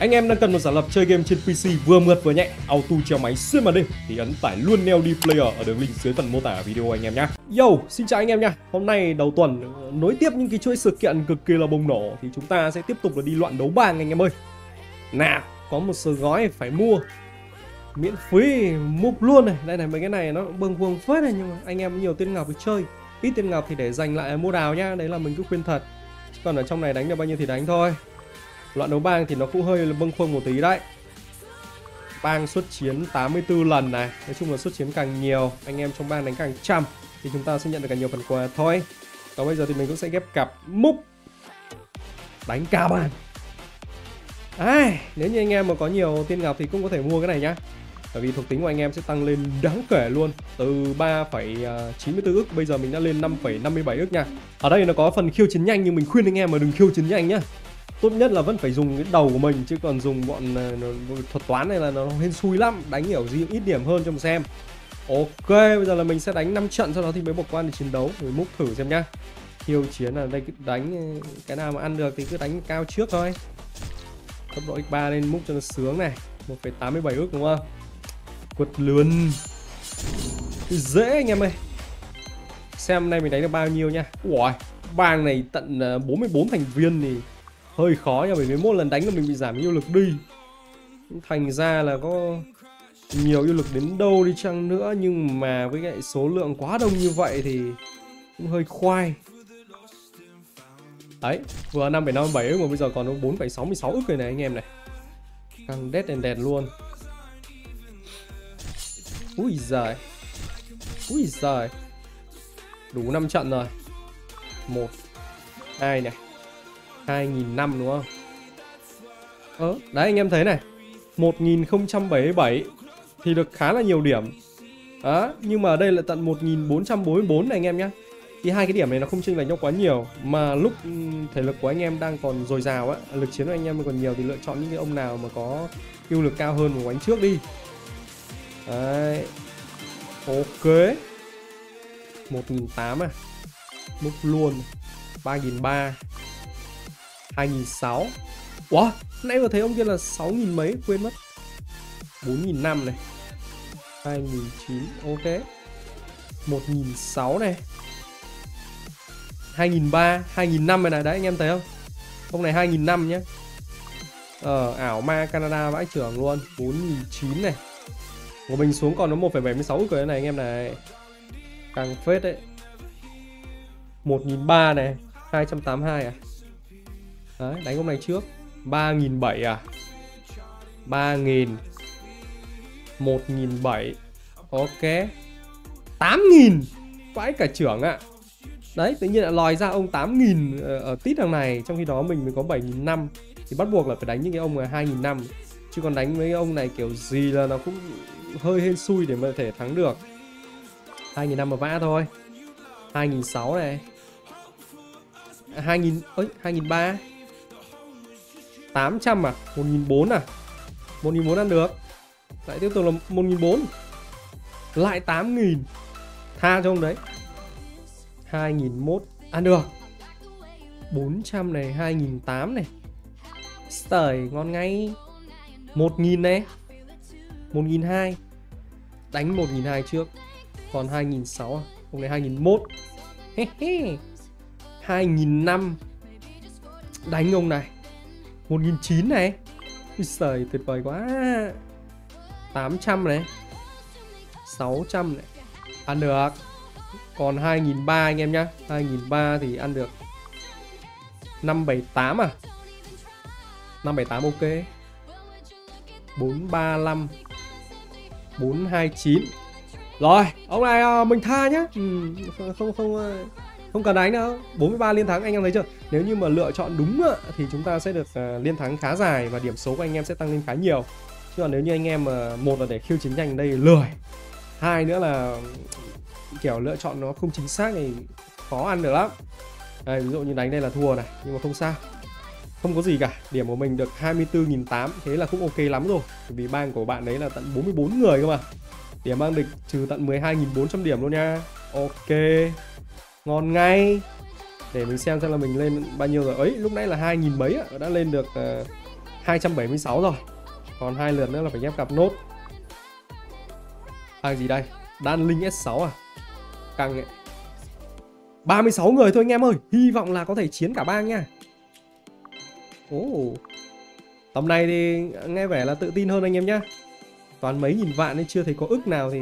Anh em đang cần một giả lập chơi game trên PC vừa mượt vừa nhẹ, auto treo máy xuyên màn đêm thì ấn tải luôn Neo D Player ở đường link dưới phần mô tả video anh em nhé. Yo, xin chào anh em nha. Hôm nay đầu tuần ờ, nối tiếp những cái chuỗi sự kiện cực kỳ là bùng nổ thì chúng ta sẽ tiếp tục là đi loạn đấu bang anh em ơi. Nào, có một số gói phải mua miễn phí mua luôn này. Đây này mấy cái này nó bâng vuông phết này nhưng mà anh em nhiều tiền ngọc thì chơi. Ít tiền ngọc thì để dành lại mua đào nhá. Đấy là mình cứ khuyên thật. Còn ở trong này đánh được bao nhiêu thì đánh thôi. Loạn đấu bang thì nó cũng hơi bâng khuâng một tí đấy. Bang xuất chiến 84 lần này. Nói chung là xuất chiến càng nhiều Anh em trong bang đánh càng trăm Thì chúng ta sẽ nhận được càng nhiều phần quà thôi. Còn bây giờ thì mình cũng sẽ ghép cặp múc. Đánh ca bàn. Ai, Nếu như anh em mà có nhiều tiên ngọc thì cũng có thể mua cái này nhá. Bởi vì thuộc tính của anh em sẽ tăng lên đáng kể luôn. Từ 3,94 ức bây giờ mình đã lên 5,57 ức nha. Ở đây nó có phần khiêu chiến nhanh nhưng mình khuyên anh em mà đừng khiêu chiến nhanh nhá tốt nhất là vẫn phải dùng cái đầu của mình chứ còn dùng bọn uh, thuật toán này là nó hên xui lắm đánh hiểu gì ít điểm hơn cho mình xem. Ok bây giờ là mình sẽ đánh 5 trận sau đó thì mới bỏ qua để chiến đấu. Mình múc thử xem nhá. Khiêu chiến là đây đánh ờ, cái nào mà ăn được thì cứ đánh cao trước thôi. Tốc độ x3 lên múc cho nó sướng này. 1,87 ước đúng không? Quật luôn dễ anh em ơi. Xem nay mình đánh được bao nhiêu nha ủa bang này tận ờ, 44 thành viên thì hơi khó nha bởi vì mỗi lần đánh là mình bị giảm yêu lực đi. Thành ra là có nhiều yêu lực đến đâu đi chăng nữa nhưng mà với cái số lượng quá đông như vậy thì cũng hơi khoai. Đấy vừa 5,57 ức mà bây giờ còn có 4,66 ức rồi này anh em này. Căng đét đèn đèn luôn. Ui giời ui giời. Đủ 5 trận rồi. Một hai này. 2005 đúng không? Ờ, đấy anh em thấy này. 1077 thì được khá là nhiều điểm. Đó, nhưng mà đây là tận 1444 này anh em nhé Thì hai cái điểm này nó không chênh lệch nhau quá nhiều Mà lúc ừ, thể lực của anh em đang còn dồi dào á Lực chiến của anh em còn nhiều thì lựa chọn những cái ông nào mà có yêu lực cao hơn và đánh trước đi. Đấy. Ok. 1008 à. Múc luôn 3003 2006 wow, nãy vừa thấy ông kia là 6.000 mấy quên mất. 4.000 năm này. 2009 ok. 1.006 này. 2003 2005 này này đấy anh em thấy không? Ông này 2005 nhé Ờ ảo ma Canada vãi trưởng luôn 4.009 này. Của mình xuống còn nó 1,76 cái này anh em này. Càng phết đấy. 1.003 này 282 à? Đấy, đánh hôm nay trước. 3.700 à? 3.000 1.700 Ok. 8.000 Vãi cả trưởng ạ. À. Đấy, tự nhiên lại lòi ra ông 8.000 ờ, ở, tít đằng này. Trong khi đó mình mới có 7.500 Thì bắt buộc là phải đánh những cái ông 2.500 Chứ còn đánh mấy ông này kiểu gì là nó cũng hơi hên xui để mà thể thắng được. 2.500 mà vã thôi. 2.600 này. 2.000 ơi 2.300 800 à? 1.400 à? 1.400 ăn được. Lại tiếp tục là 1.400 Lại 8.000 Tha cho ông đấy. 2.001 Ăn được. 400 này 2.800 này. Trời ngon ngay. 1.000 này. 1.200 Đánh 1.200 trước. Còn 2.600 à? Ông này 2.001 2.500 Đánh ông này. 1009 này. Úi giời tuyệt vời quá. 800 này. 600 này. Ăn được. Còn 2003 anh em nhá. 2003 thì ăn được. 578 à? 578 ok. 435 429 Rồi ông này à, mình tha nhá. Ừ, Không không không không cần đánh đâu. 43 liên thắng anh em thấy chưa? Nếu như mà lựa chọn đúng thì chúng ta sẽ được ờ, liên thắng khá dài và điểm số của anh em sẽ tăng lên khá nhiều. Chứ còn nếu như anh em mà một là để khiêu chiến nhanh đây lười. Hai nữa là kiểu lựa chọn nó không chính xác thì khó ăn được lắm. Đây, ví dụ như đánh đây là thua này nhưng mà không sao. Không có gì cả. Điểm của mình được 24.800 thế là cũng ok lắm rồi. Vì bang của bạn đấy là tận 44 người cơ mà. Điểm bang địch trừ tận 12.400 điểm luôn nha. Ok ngon ngay. Để mình xem xem là mình lên bao nhiêu rồi. Ấy lúc nãy là hai nghìn mấy đã lên được ờ, uh, 276 rồi. Còn hai lượt nữa là phải ghép cặp nốt. Hàng gì đây? Đan linh S6 à? Căng ấy 36 người thôi anh em ơi. Hy vọng là có thể chiến cả bang nha. Ồ. Oh. Tầm này thì nghe vẻ là tự tin hơn anh em nhá. Toàn mấy nghìn vạn nên chưa thấy có ức nào thì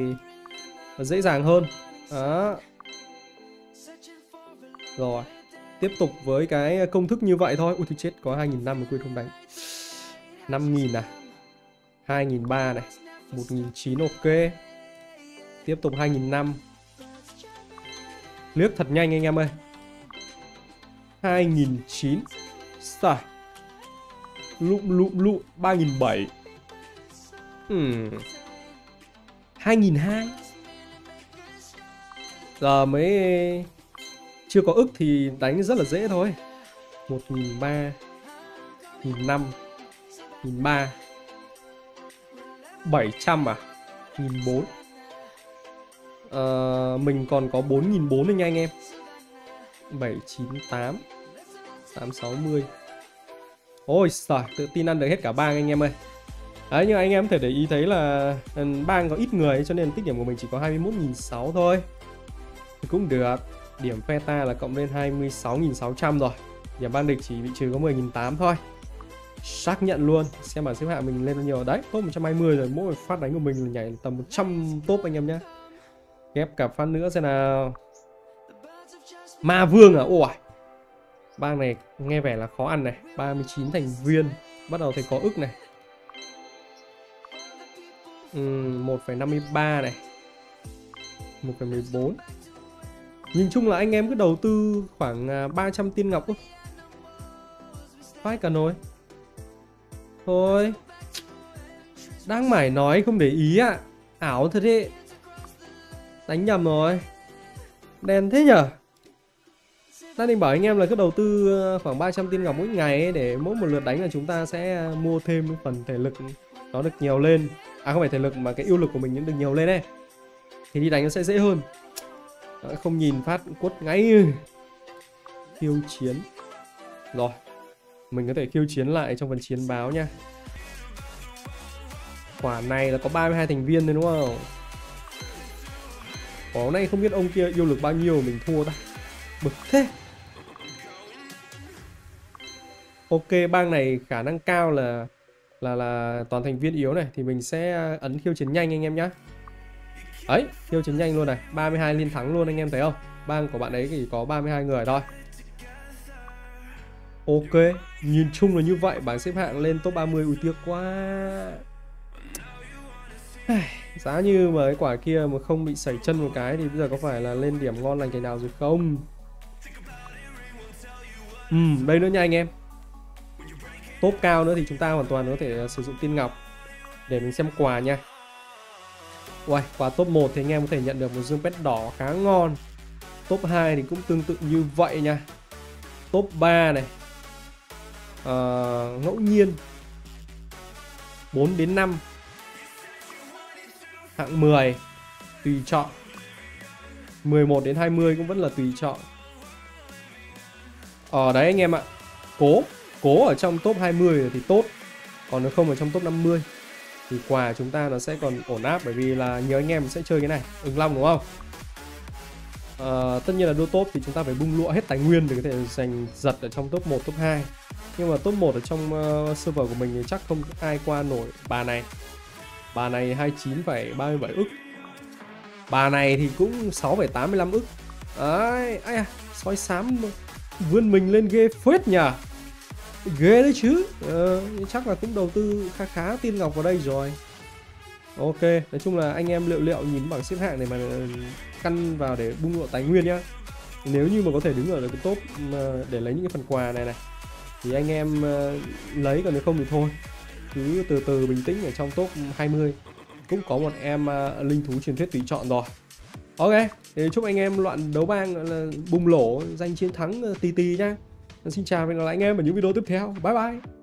dễ dàng hơn. Đó. Rồi Tiếp tục với cái công thức như vậy thôi. Ui thì chết có 2.000 năm mà quên không đánh. 5.000 à? này, 2.003 này 1.009 ok. Tiếp tục 2.000 năm. Thật nhanh anh em ơi. 2009 Sao Lụm lụm lụm 3007 hmm. 2002 Giờ mới chưa có ức thì đánh rất là dễ thôi. 1003 1005 1003 700 à? 1004 uh, ờ, mình còn có 4.400 nha anh em. 798 860 Ôi trời, tự tin ăn được hết cả bang anh em ơi. Đấy nhưng anh em có thể để ý thấy là ừ, bang có ít người cho nên tích điểm của mình chỉ có 21.006 thôi. Thì cũng được. Điểm Feta là cộng lên 26.600 rồi. Điểm ban địch chỉ bị trừ có 10.800 thôi. Xác nhận luôn Xem bảng xếp hạng mình lên bao nhiêu. Đấy, top 120 rồi Mỗi phát đánh của mình là nhảy tầm 100 top anh em nhé Ghép cả phát nữa xem nào. Ma Vương à? Ôi. Bang này nghe vẻ là khó ăn này. 39 thành viên Bắt đầu thấy có ức này. Ừ, 1,53 này. 1,14 Nhìn chung là anh em cứ đầu tư khoảng à, 300 tiên ngọc thôi. Phải cả nồi. Thôi. Đang mải nói không để ý ạ. À. Ảo thật đấy Đánh nhầm rồi. Đen thế nhở? Đang định bảo anh em là cứ đầu tư à, khoảng 300 tiên ngọc mỗi ngày ấy, để mỗi một lượt đánh là chúng ta sẽ à, mua thêm phần thể lực nó được nhiều lên. À không phải thể lực mà cái yêu lực của mình nó được nhiều lên ấy. Thì đi đánh nó sẽ dễ hơn không nhìn phát quất ngay khiêu chiến. Rồi, mình có thể khiêu chiến lại trong phần chiến báo nha. Quả này là có 32 thành viên đấy đúng không? Có nay không biết ông kia yêu lực bao nhiêu mình thua ta. Bực thế. Ok, bang này khả năng cao là là là toàn thành viên yếu này, thì mình sẽ à, ấn khiêu chiến nhanh anh em nhé ấy tiêu chiến nhanh luôn này. 32 liên thắng luôn anh em thấy không? Bang của bạn ấy chỉ có 32 người thôi. Ok, nhìn chung là như vậy, bảng xếp hạng lên top 30 ui, tiếc quá. Giá như mà cái quả kia mà không bị sẩy chân một cái thì bây giờ có phải là lên điểm ngon lành cái nào rồi không? Ừ đây nữa nha anh em. Top cao nữa thì chúng ta hoàn toàn có thể à, sử dụng tiên ngọc để mình xem quà nha. Uầy, quà top 1 thì anh em có thể nhận được một dương pet đỏ khá ngon. Top 2 thì cũng tương tự như vậy nha. Top 3 này. À, Ngẫu nhiên. 4 đến 5 Hạng 10 Tùy chọn. 11 đến 20 cũng vẫn là tùy chọn. Ờ đấy anh em ạ. Cố cố ở trong top 20 thì tốt. Còn nếu không ở trong top 50 thì quà chúng ta nó sẽ còn ổn áp bởi vì là nhiều anh em sẽ chơi cái này ứng long đúng không? À, tất nhiên là đua top thì chúng ta phải bung lụa hết tài nguyên để có thể giành giật ở trong top 1, top 2 nhưng mà top 1 ở trong uh, server của mình thì chắc không ai qua nổi. Bà này bà này 29,37 ức. Bà này thì cũng 6,85 ức. Đấy ai à soi sám vươn mình lên ghê phết nhỉ ghê đấy chứ. Ờ, chắc là cũng đầu tư khá khá tiên ngọc vào đây rồi. Ok nói chung là anh em liệu liệu nhìn bảng xếp hạng này mà ờ, căn vào để bung lộ tài nguyên nhá. Nếu như mà có thể đứng ở cái top để lấy những cái phần quà này này thì anh em ờ, lấy còn nếu không thì thôi. Cứ từ từ bình tĩnh ở trong top 20 cũng có một em ờ, linh thú truyền thuyết tùy chọn rồi. Ok thì chúc anh em loạn đấu bang là bùng lổ danh chiến thắng tì tì nhá. Xin chào và hẹn gặp lại anh em ở những video tiếp theo. Bye bye.